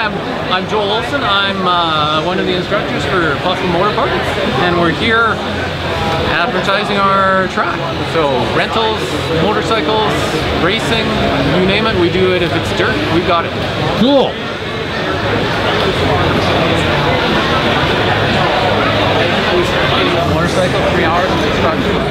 I'm, I'm Joel Olson. I'm uh, one of the instructors for Buffalo Motor Park, and we're here advertising our track. So rentals, motorcycles, racing, you name it, we do it. If it's dirt, we've got it. Cool. Motorcycle, three hours of instruction.